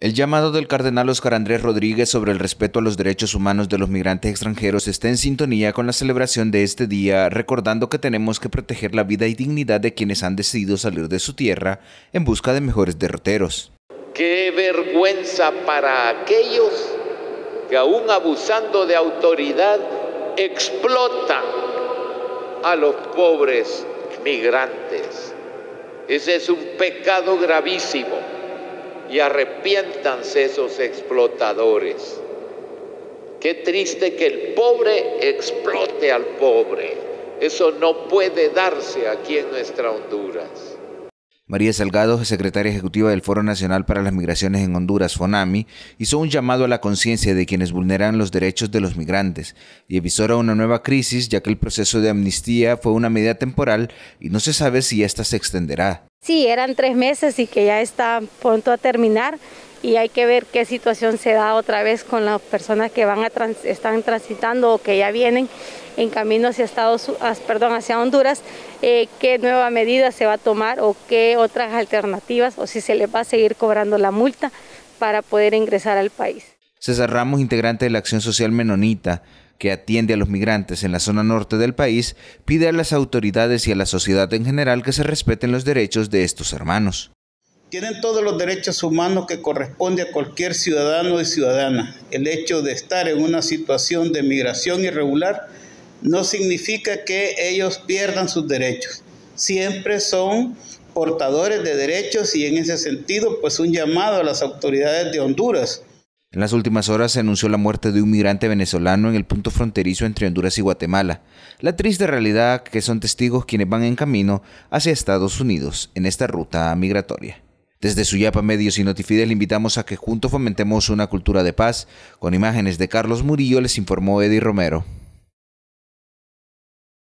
El llamado del cardenal Oscar Andrés Rodríguez sobre el respeto a los derechos humanos de los migrantes extranjeros está en sintonía con la celebración de este día, recordando que tenemos que proteger la vida y dignidad de quienes han decidido salir de su tierra en busca de mejores derroteros. Qué vergüenza para aquellos que aún abusando de autoridad explotan a los pobres migrantes. Ese es un pecado gravísimo y arrepiéntanse esos explotadores. Qué triste que el pobre explote al pobre. Eso no puede darse aquí en nuestra Honduras. María Salgado, secretaria ejecutiva del Foro Nacional para las Migraciones en Honduras, FONAMI, hizo un llamado a la conciencia de quienes vulneran los derechos de los migrantes y avisó a una nueva crisis, ya que el proceso de amnistía fue una medida temporal y no se sabe si esta se extenderá. Sí, eran tres meses y que ya está pronto a terminar y hay que ver qué situación se da otra vez con las personas que van están transitando o que ya vienen en camino hacia Estados perdón, hacia Honduras, eh, qué nueva medida se va a tomar o qué otras alternativas o si se les va a seguir cobrando la multa para poder ingresar al país. César Ramos, integrante de la Acción Social Menonita, que atiende a los migrantes en la zona norte del país, pide a las autoridades y a la sociedad en general que se respeten los derechos de estos hermanos. Tienen todos los derechos humanos que corresponde a cualquier ciudadano y ciudadana. El hecho de estar en una situación de migración irregular no significa que ellos pierdan sus derechos. Siempre son portadores de derechos y en ese sentido pues un llamado a las autoridades de Honduras en las últimas horas se anunció la muerte de un migrante venezolano en el punto fronterizo entre Honduras y Guatemala. La triste realidad que son testigos quienes van en camino hacia Estados Unidos en esta ruta migratoria. Desde Suyapa Medios y Notifides le invitamos a que juntos fomentemos una cultura de paz. Con imágenes de Carlos Murillo les informó Eddie Romero.